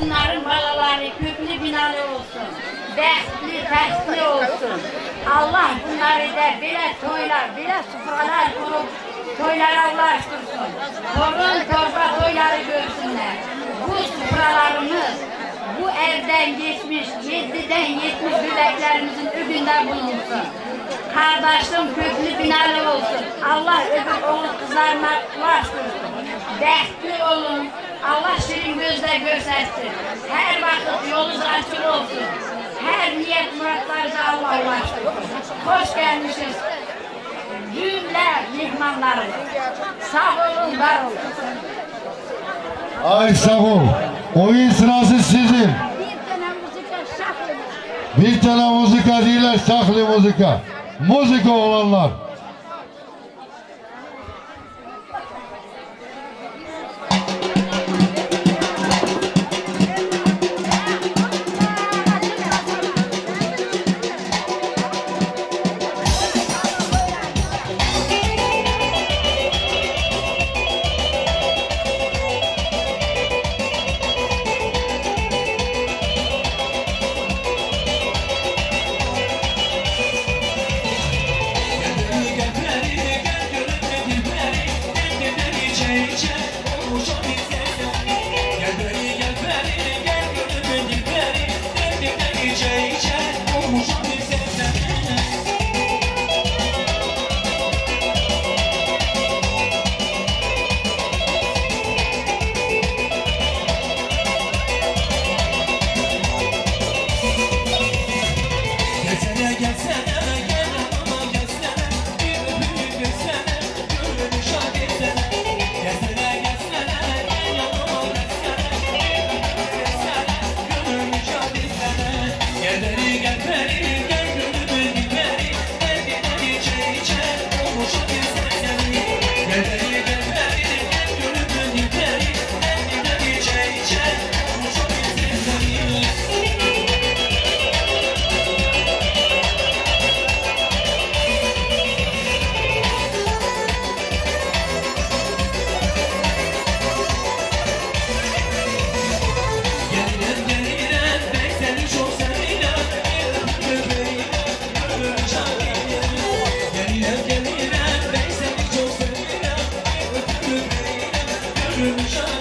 bunların balaları köklü binalı olsun. Bəxtli, bəxtli olsun. Allah bunları da belə toylar, belə sufralar qurub toylara ulaştırsın. Torun torba toyları görsünlər. Bu sufralarımız bu evden geçmiş, yediden yetmiş bebeklerimizin öbünde bulunsun. Kardeşim köklü binalı olsun. Allah öbür oğul kızlarına ulaştırsın. Bəxtli olun. Allah şirin gözle göstersin. Her vakit yolunuz açık olsun. Her niyet muratlarınızı Allah ulaştırsın. Hoş gelmişiz. Cümle mihmanlarımız. Sağ olun, var olun. Ay sağ ol. Oyun sırası sizin. Bir tane müzika değil, saklı müzika. Müzika olanlar. future.